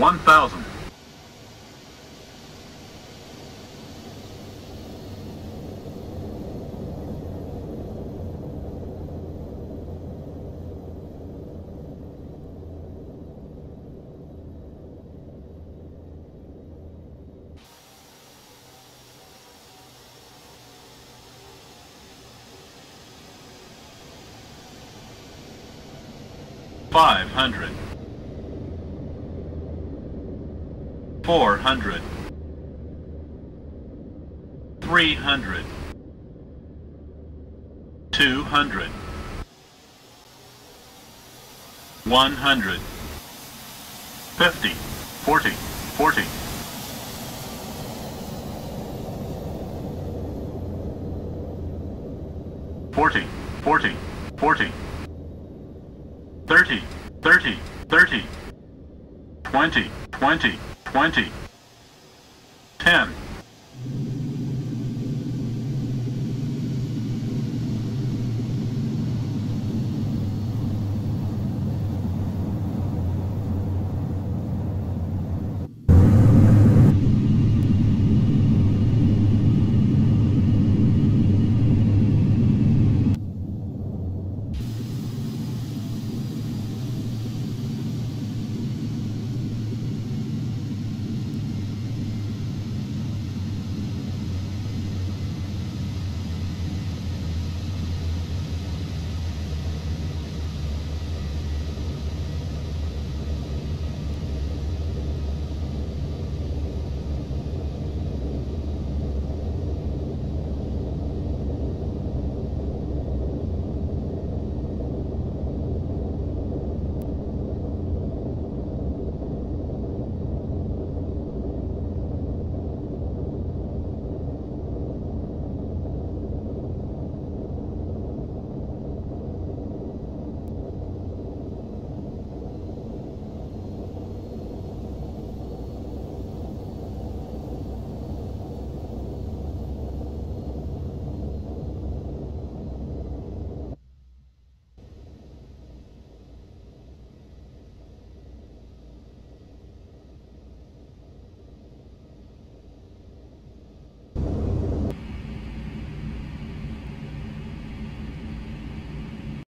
1,000. Five hundred. Four hundred. Three hundred. Two hundred. One hundred. Fifty. Forty. Forty. Forty. Forty. Forty. Thirty. Thirty. Thirty. Twenty. Twenty. Twenty. Ten.